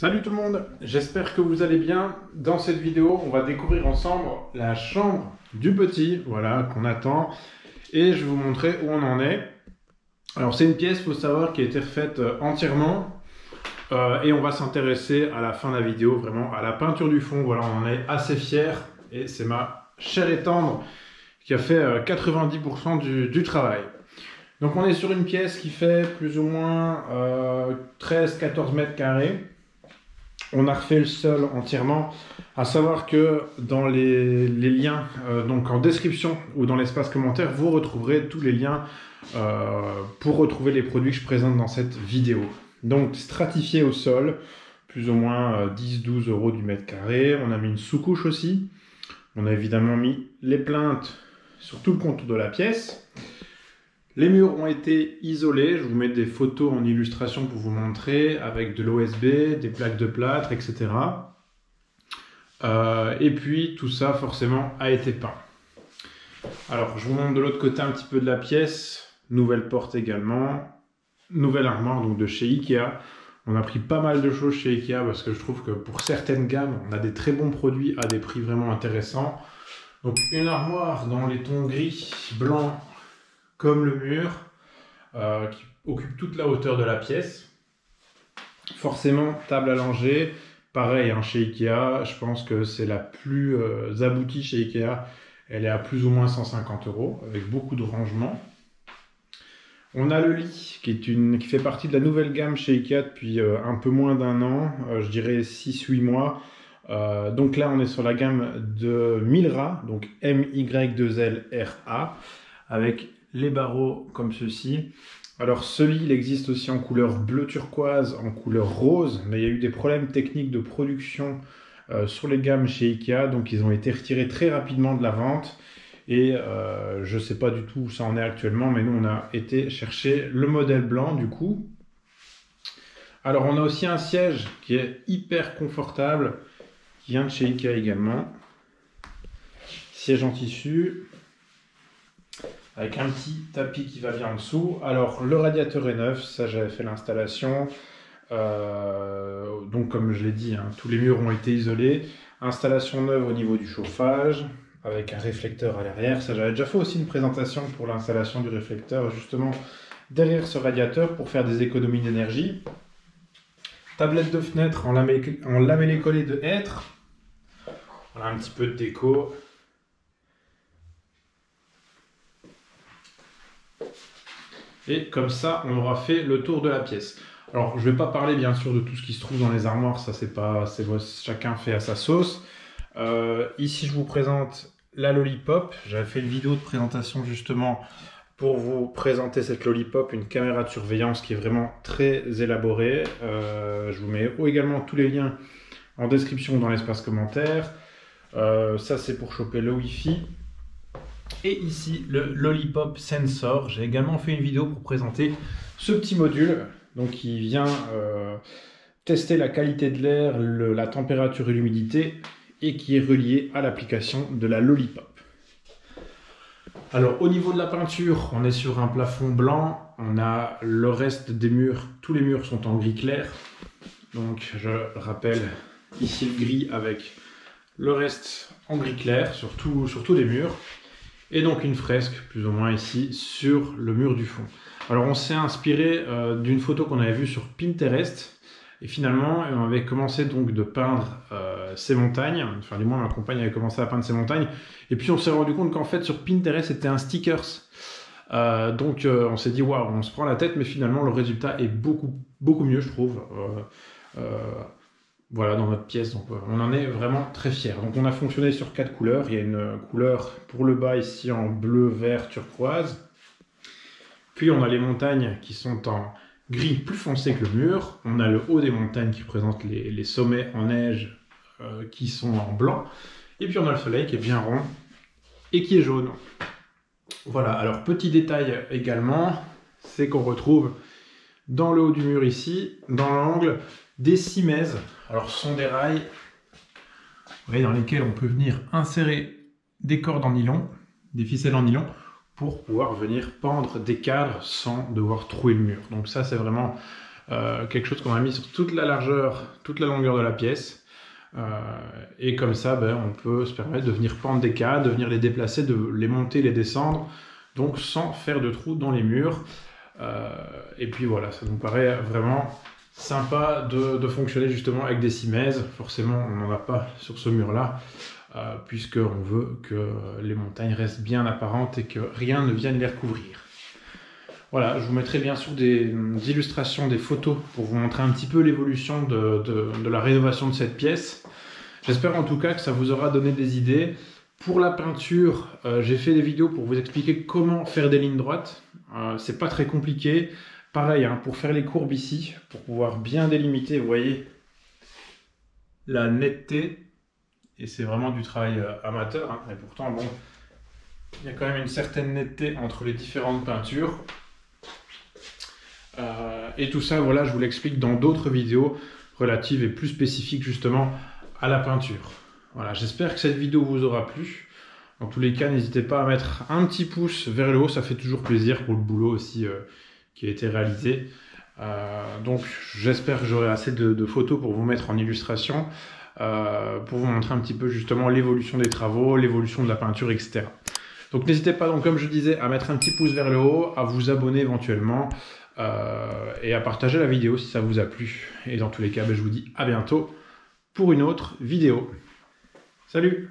Salut tout le monde, j'espère que vous allez bien. Dans cette vidéo, on va découvrir ensemble la chambre du petit, voilà, qu'on attend. Et je vais vous montrer où on en est. Alors c'est une pièce, faut savoir, qui a été refaite euh, entièrement. Euh, et on va s'intéresser à la fin de la vidéo, vraiment, à la peinture du fond. Voilà, on en est assez fiers. Et c'est ma chère et tendre qui a fait 90% euh, du, travail. Donc on est sur une pièce qui fait plus ou moins 13-14 mètres carrés. On a refait le sol entièrement. À savoir que dans les, liens, euh, donc en description ou dans l'espace commentaire, vous retrouverez tous les liens euh, pour retrouver les produits que je présente dans cette vidéo. Donc stratifié au sol, plus ou moins 10-12 euh, euros du mètre carré. On a mis une sous-couche aussi. On a évidemment mis les plaintes sur tout le contour de la pièce. Les murs ont été isolés, je vous mets des photos en illustration pour vous montrer, avec de l'OSB, des plaques de plâtre, etc. Euh, et puis tout ça forcément a été peint. Alors je vous montre de l'autre côté un petit peu de la pièce, nouvelle porte également, nouvelle armoire donc de chez Ikea. On a pris pas mal de choses chez Ikea parce que je trouve que pour certaines gammes, on a des très bons produits à des prix vraiment intéressants. Donc une armoire dans les tons gris, blanc comme le mur, euh, qui occupe toute la hauteur de la pièce. Forcément, table langer, pareil hein, chez Ikea, je pense que c'est la plus euh, aboutie chez Ikea. Elle est à plus ou moins 150 euros, avec beaucoup de rangements. On a le lit, qui, est une, qui fait partie de la nouvelle gamme chez Ikea depuis euh, un peu moins d'un an, je dirais 6-8 mois. donc là, on est sur la gamme de Milra, donc M-Y-2-L-R-A, avec les barreaux comme ceci. Alors ce lit, il existe aussi en couleur bleu turquoise, en couleur rose, mais il y a eu des problèmes techniques de production euh, sur les gammes chez Ikea, donc ils ont été retirés très rapidement de la vente. Et euh, je ne sais pas du tout où ça en est actuellement, mais nous on a été chercher le modèle blanc du coup. Alors on a aussi un siège qui est hyper confortable, qui vient de chez Ikea également. Siège en tissu, avec un petit tapis qui va bien en dessous. Alors le radiateur est neuf, ça j'avais fait l'installation. Euh, donc comme je l'ai dit, hein, tous les murs ont été isolés. Installation neuve au niveau du chauffage, avec un réflecteur à l'arrière. Ça j'avais déjà fait aussi une présentation pour l'installation du réflecteur justement derrière ce radiateur pour faire des économies d'énergie. Tablette de fenêtre en lamellé collé de hêtre. Voilà un petit peu de déco. Et comme ça, on aura fait le tour de la pièce. Alors, je ne vais pas parler bien sûr de tout ce qui se trouve dans les armoires, ça c'est pas, c'est chacun fait à sa sauce. Euh, ici, je vous présente la Lollipop. J'avais fait une vidéo de présentation justement pour vous présenter cette Lollipop, une caméra de surveillance qui est vraiment très élaborée. Euh, je vous mets également tous les liens en description dans l'espace commentaire. Euh, ça, c'est pour choper le Wi-Fi. Et ici, le Lollipop Sensor. J'ai également fait une vidéo pour présenter ce petit module donc qui vient euh, tester la qualité de l'air, la température et l'humidité et qui est relié à l'application de la Lollipop. Alors au niveau de la peinture, on est sur un plafond blanc, on a le reste des murs, tous les murs sont en gris clair. Donc je rappelle ici le gris avec le reste en gris clair sur, sur tous les murs et donc une fresque plus ou moins ici sur le mur du fond. Alors on s'est inspiré euh, d'une photo qu'on avait vue sur Pinterest et finalement on avait commencé donc de peindre euh, ces montagnes, enfin du moins ma compagne avait commencé à peindre ces montagnes et puis on s'est rendu compte qu'en fait sur Pinterest c'était un stickers. Euh, donc on s'est dit waouh on se prend la tête mais finalement le résultat est beaucoup beaucoup mieux je trouve voilà, dans notre pièce. Donc, on en est vraiment très fiers. Donc, on a fonctionné sur quatre couleurs. Il y a une couleur pour le bas ici en bleu, vert, turquoise. Puis, on a les montagnes qui sont en gris plus foncé que le mur. On a le haut des montagnes qui représente les, sommets en neige euh, qui sont en blanc. Et puis, on a le soleil qui est bien rond et qui est jaune. Voilà, alors petit détail également, c'est qu'on retrouve dans le haut du mur ici, dans l'angle, des simèzes. Alors ce sont des rails dans lesquels on peut venir insérer des cordes en nylon, des ficelles en nylon, pour pouvoir venir pendre des cadres sans devoir trouer le mur. Donc ça c'est vraiment quelque chose qu'on a mis sur toute la largeur, toute la longueur de la pièce. et comme ça, ben, on peut se permettre de venir pendre des cadres, de venir les déplacer, de les monter, les descendre, donc sans faire de trous dans les murs. Et puis voilà, ça nous paraît vraiment sympa de, fonctionner justement avec des cimaises. Forcément, on n'en a pas sur ce mur-là, euh, puisqu'on veut que les montagnes restent bien apparentes et que rien ne vienne les recouvrir. Voilà, je vous mettrai bien sûr des, illustrations, des photos pour vous montrer un petit peu l'évolution de, la rénovation de cette pièce. J'espère en tout cas que ça vous aura donné des idées. Pour la peinture, euh, j'ai fait des vidéos pour vous expliquer comment faire des lignes droites. Euh, c'est pas très compliqué. Pareil, hein, pour faire les courbes ici, pour pouvoir bien délimiter, vous voyez, la netteté, et c'est vraiment du travail euh, amateur, hein, et pourtant, bon, il y a quand même une certaine netteté entre les différentes peintures. Et tout ça, voilà, je vous l'explique dans d'autres vidéos relatives et plus spécifiques justement à la peinture. Voilà, j'espère que cette vidéo vous aura plu. Dans tous les cas, n'hésitez pas à mettre un petit pouce vers le haut, ça fait toujours plaisir pour le boulot aussi. Euh, qui a été réalisé. Euh, donc j'espère que j'aurai assez de, photos pour vous mettre en illustration, euh, pour vous montrer un petit peu justement l'évolution des travaux, l'évolution de la peinture, etc. Donc n'hésitez pas, donc, comme je disais, à mettre un petit pouce vers le haut, à vous abonner éventuellement et à partager la vidéo si ça vous a plu. Et dans tous les cas, ben, je vous dis à bientôt pour une autre vidéo. Salut